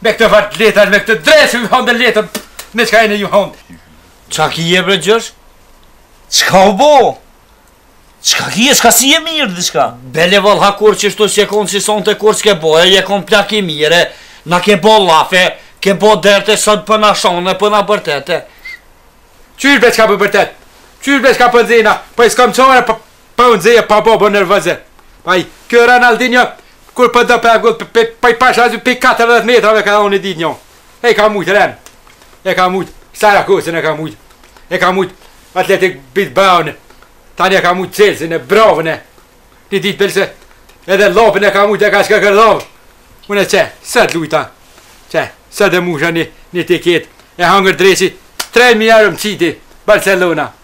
Me këtë farë letre, me këtë dreq ju hon dhe letër, me çka e në ju hon. Ça ki ti bre gjysh? Çka u bo? Çka ki ti, çka s'je mirë diçka? Bele vallha kurrë qështu s'je konë si sonte kurrë s'ke bo, e je konë plak i mirë, na ke bo llafe, ke bo derte, sot po na shan e po na bërtet. Qysh bre çka po bërtet? Qysh bre çka po dhina? Pa po i s'kam qore, për po Pa unë zeja, pa bo, bo nervozë. Pa i, ky Ronaldinho, kur po do po e gjun, pa po i pash azu prej 40 metrave ka unë i dit një. E ka mujtë, Realin. E ka mujtë, Saragosën e ka mujtë. E ka mujtë, Atletik Bilbaon. Tani e ka mujtë çelsin e bravën e. Një dit përse, edhe lopën e ka mujtë e ka shka kërdhavë. Unë e qe, sot lujta. Qe, sot e musha një, një tiket. E hongër dreqi, 3 mijë m'i qiti, Barcelona.